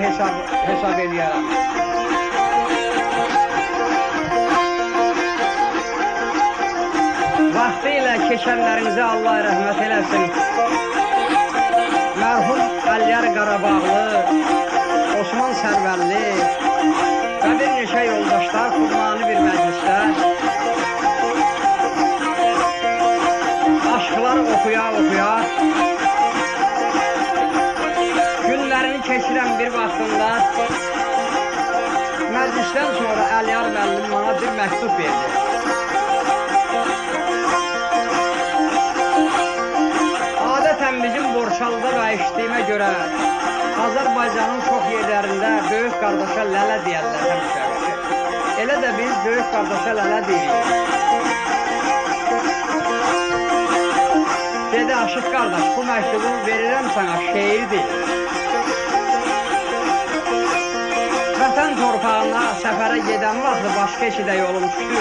günahkar hesab, hesab edərəm Vaxtı ilə keçənlərinizə Allah rəhmət eləsin Mərhum Əliyar Qarabağlı Osman Sərvəlli və bir neçə yoldaşlar xurmanı bir məclisdə aşklar oxuya oxuya bir vaxtında məclisdən sonra Əliyar müəllim bana bir məktub verdi. Adətən bizim Borçalıda eşitdiyimə görə Azərbaycanın çox yerlərində böyük qardaşa lələ deyərlər həmişə. Elə də biz böyük qardaşa lələ deyirik. Dedi Aşıq qardaş, bu məktubu verirəm sənə, şeirdir. Vətən torpağına səfərə gedən vaxtı başqa eşidə yolum düşdü.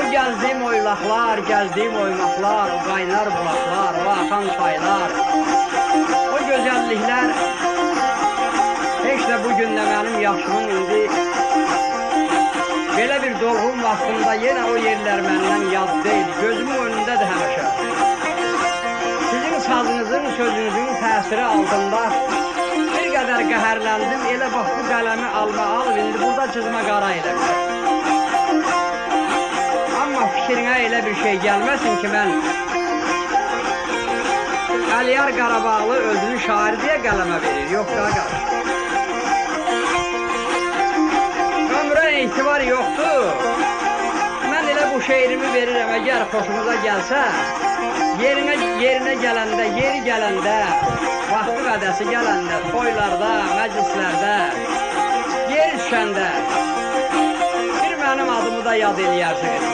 O gəzdiyim oylaqlar, gəzdiyim oymaqlar, o qaynar bulaqlar, o axan çaylar, o gözəlliklər heç də bu gün də mənim yaşımın indi belə bir dolğun vaxtında yenə o yerlər məndən yad deyil, gözümün önündədir həmişə. Sizin sazınızın, sözünüzün təsiri altında qədər qəhərləndim, elə bax bu qələmi alma al, indi burada cızma qara elə. Amma fikrinə bir şey gəlməsin ki, mən Əliyar Qarabağlı özünü şair deyə qələmə verir, yox da qarşı. Ömrə etibar yoxdur. Mən elə bu şeirimi verirəm, əgər xoşunuza gəlsə, yerinə, yerinə gələndə, yeri gələndə, vaxtı vədəsi gələndə, toylarda, məclislərdə, yeri düşəndə bir mənim adımı da yad eləyərsiniz.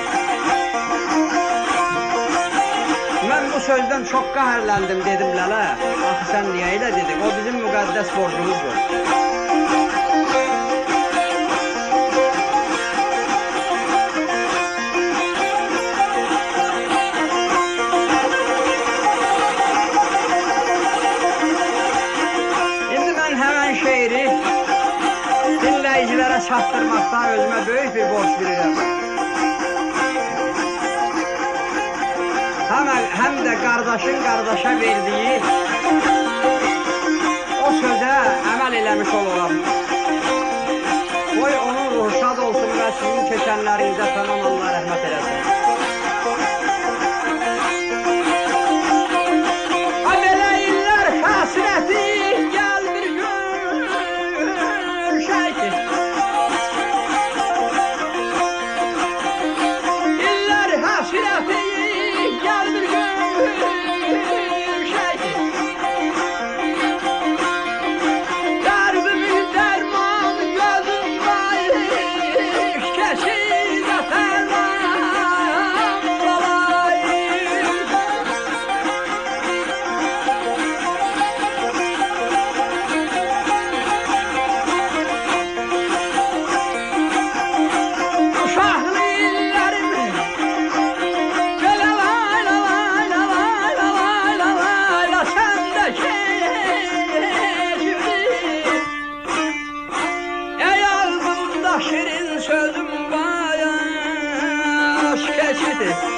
Mən bu sözdən çox qəhərləndim dedim Lələ. Axı sən niyə elə dedim? O bizim müqəddəs borcumuzdur. Dinləyicilərə çatdırmaqda özümə böyük bir borc bilirəm. Həm, həm də qardaşın qardaşa verdiyi o sözə əməl eləmiş oluram. Qoy onun ruhu şad olsun və sizin keçənlərinizə tamam Allah rəhmət eləsin. Texas.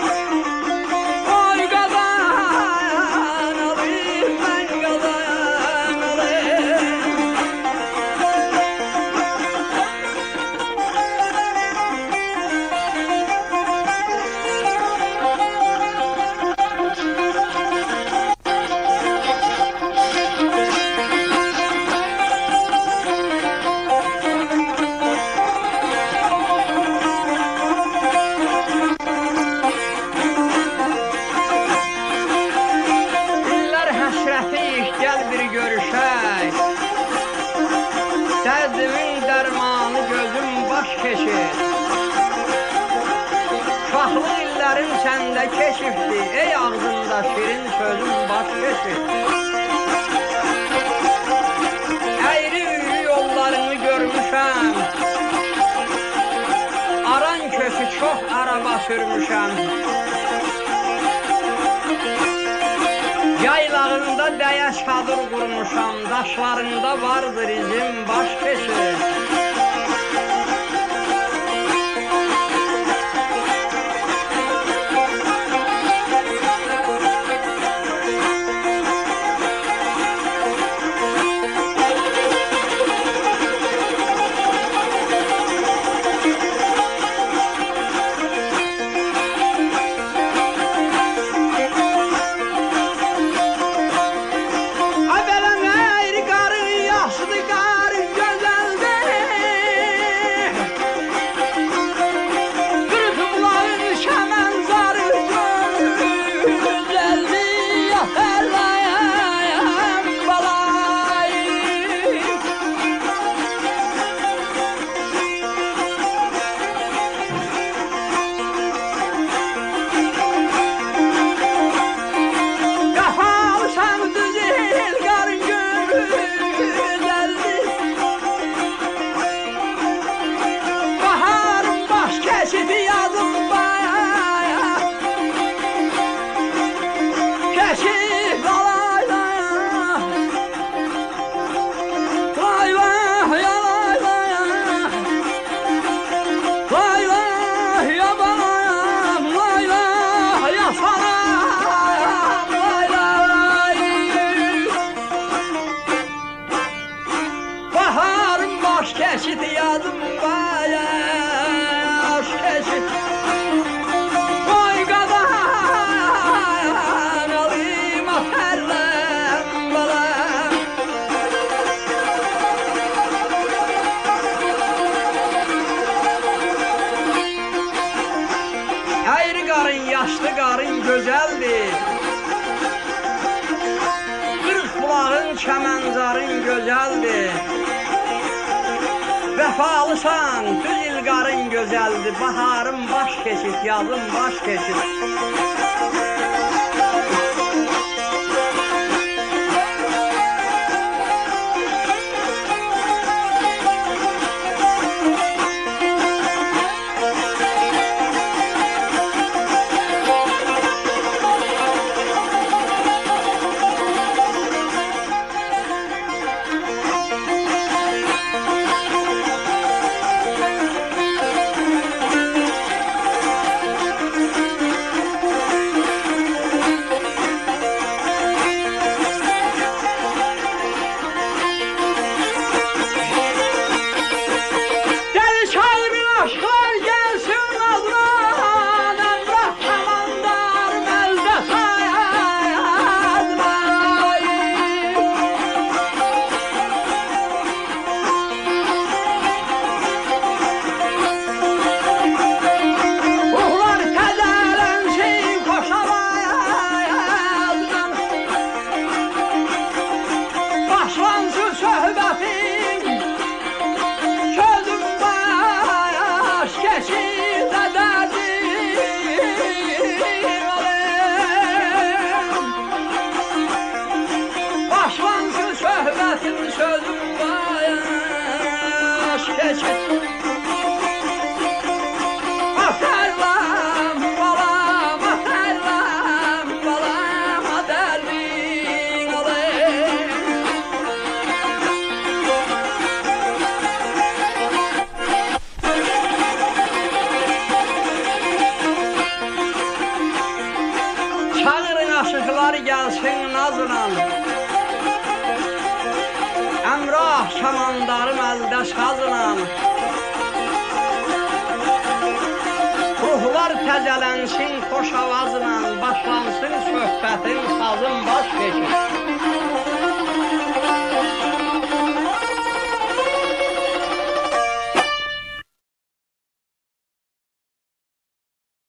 keşif. Şahlı illerin sende keşifti. Ey ağzında şirin sözün baş keşif. Eğri üyü yollarını görmüşəm Aran kökü çox araba sürmüşəm Yaylağında dəyə çadır qurmuşam. Daşlarında vardır izim baş keşif. gözəldir Qırx bulağın kəməncarın gözəldir Vəfalısan, düz ilqarın gözəldir Baharın baş keçid, yazın baş keçid Yes. qazılan Ruhlar təzələnsin xoş avazla Başlansın söhbətin sazın baş keçir